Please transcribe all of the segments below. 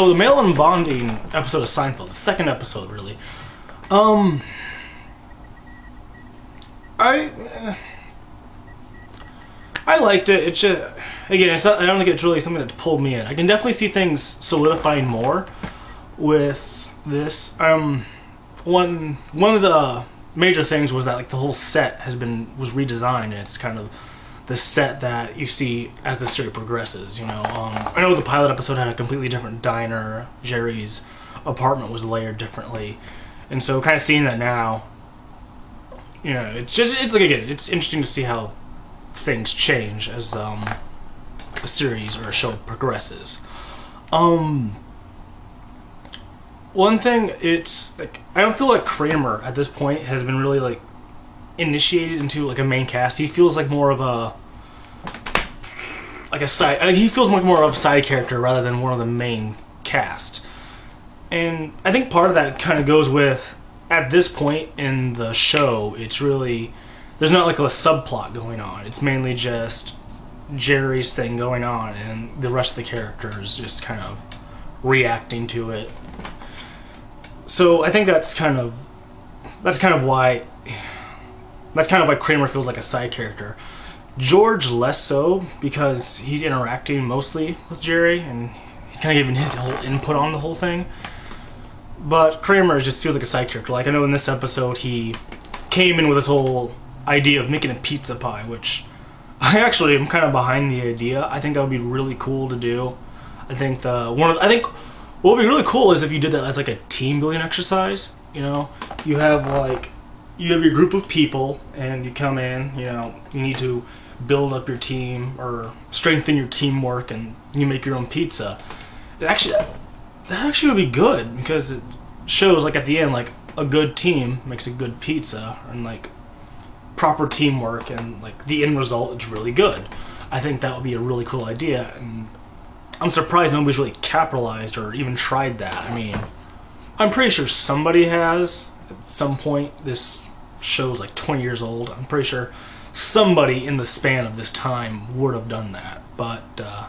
so the Male Unbonding episode of Seinfeld, the second episode, really. Um, I eh, I liked it. It's just again, it's not, I don't think it's really something that pulled me in. I can definitely see things solidifying more with this. Um, one one of the major things was that like the whole set has been was redesigned and it's kind of the set that you see as the story progresses. You know, um, I know the pilot episode had a completely different diner. Jerry's apartment was layered differently, and so kind of seeing that now, you know, it's just it's like again, it's interesting to see how things change as um, a series or a show progresses. Um, one thing, it's like I don't feel like Kramer at this point has been really like initiated into like a main cast. He feels like more of a like a side. Like he feels like more of a side character rather than one of the main cast. And I think part of that kind of goes with at this point in the show, it's really there's not like a subplot going on. It's mainly just Jerry's thing going on, and the rest of the characters just kind of reacting to it. So I think that's kind of that's kind of why that's kind of why Kramer feels like a side character. George less so because he's interacting mostly with Jerry and he's kind of giving his whole input on the whole thing. But Kramer just feels like a side character. Like I know in this episode he came in with this whole idea of making a pizza pie, which I actually am kind of behind the idea. I think that would be really cool to do. I think the one of I think what would be really cool is if you did that as like a team building exercise. You know, you have like you have your group of people and you come in. You know, you need to build up your team or strengthen your teamwork, and you make your own pizza. It actually, that actually would be good because it shows like at the end like a good team makes a good pizza and like proper teamwork and like the end result is really good. I think that would be a really cool idea and I'm surprised nobody's really capitalized or even tried that. I mean, I'm pretty sure somebody has at some point. This show's like 20 years old. I'm pretty sure somebody in the span of this time would have done that. But uh,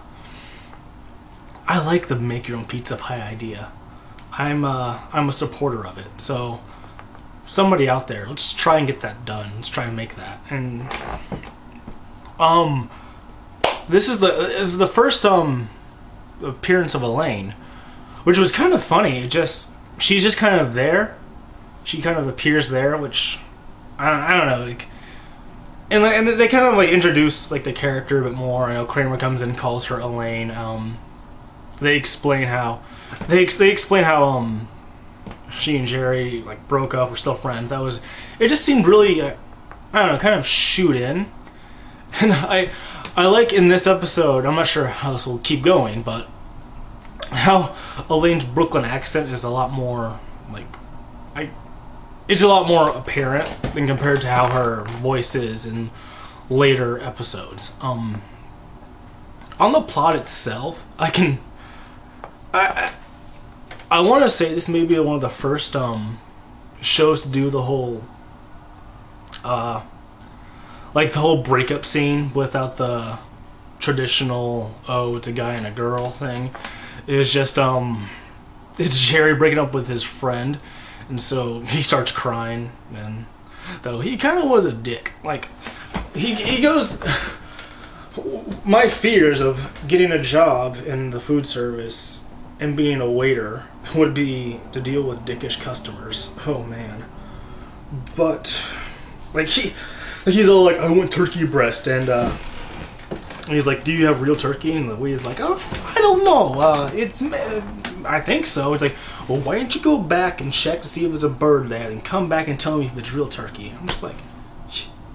I like the make your own pizza pie idea. I'm uh, I'm a supporter of it. So somebody out there, let's try and get that done. Let's try and make that. And um, this is the the first um appearance of Elaine, which was kind of funny. It just she's just kind of there. She kind of appears there, which I don't, I don't know. Like, and and they kind of like introduce like the character a bit more. You know, Kramer comes in and calls her Elaine. Um, they explain how they ex- they explain how um she and Jerry like broke up. We're still friends. That was it. Just seemed really uh, I don't know, kind of shoot in. And I I like in this episode. I'm not sure how this will keep going, but how Elaine's Brooklyn accent is a lot more like I it's a lot more apparent than compared to how her voice is in later episodes. Um, on the plot itself, I can I I, want to say this may be one of the first um shows to do the whole uh like the whole breakup scene without the traditional oh it's a guy and a girl thing. It's just um it's Jerry breaking up with his friend and so he starts crying and though he kind of was a dick. Like he he goes my fears of getting a job in the food service and being a waiter would be to deal with dickish customers. Oh man. But like he he's all like I want turkey breast and uh he's like, "Do you have real turkey?" And the waiter's like, "Oh, I don't know. Uh, it's, uh, I think so." It's like, "Well, why don't you go back and check to see if it's a bird there, and come back and tell me if it's real turkey?" I'm just like,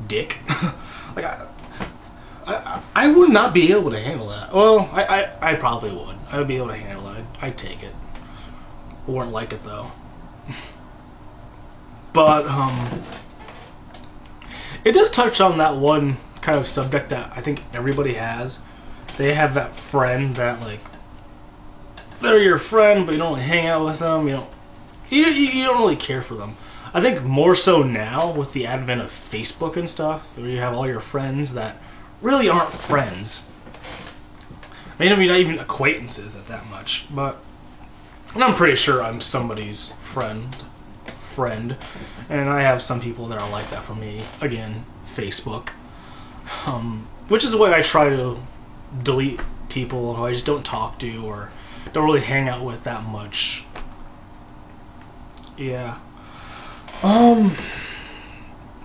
"Dick." like I, I, I would not be able to handle that. Well, I, I, I probably would. I would be able to handle it. I'd, I'd take it. I wouldn't like it though. but um, it does touch on that one kind of subject that I think everybody has. They have that friend that like they're your friend, but you don't hang out with them. You don't you, you don't really care for them. I think more so now with the advent of Facebook and stuff, where you have all your friends that really aren't friends. Maybe not even acquaintances at that much, but and I'm pretty sure I'm somebody's friend, friend, and I have some people that are like that for me. Again, Facebook, um, which is why I try to delete people who I just don't talk to or don't really hang out with that much. Yeah. Um,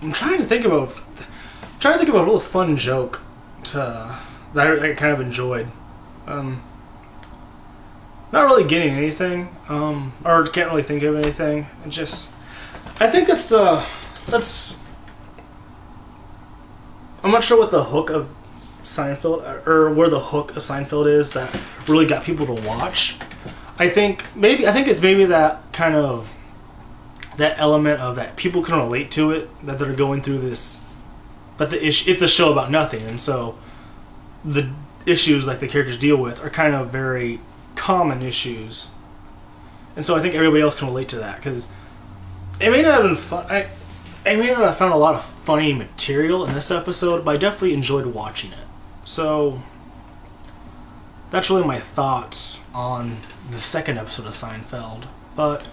I'm trying to think about trying to think of a real fun joke to that I, I kind of enjoyed. Um, not really getting anything, um, or can't really think of anything. It just, I think that's the that's. I'm not sure what the hook of Seinfeld or where the hook of Seinfeld is that really got people to watch. I think maybe I think it's maybe that kind of that element of that people can relate to it that they're going through this but the issue it's the show about nothing and so the issues like the characters deal with are kind of very common issues and so I think everybody else can relate to that because it may not have been fun I, I may not have found a lot of funny material in this episode but I definitely enjoyed watching it so that's really my thoughts on the second episode of Seinfeld but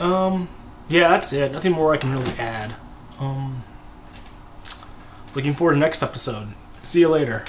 um, yeah, that's it. Nothing more I can really add. Um, looking forward to next episode. See you later.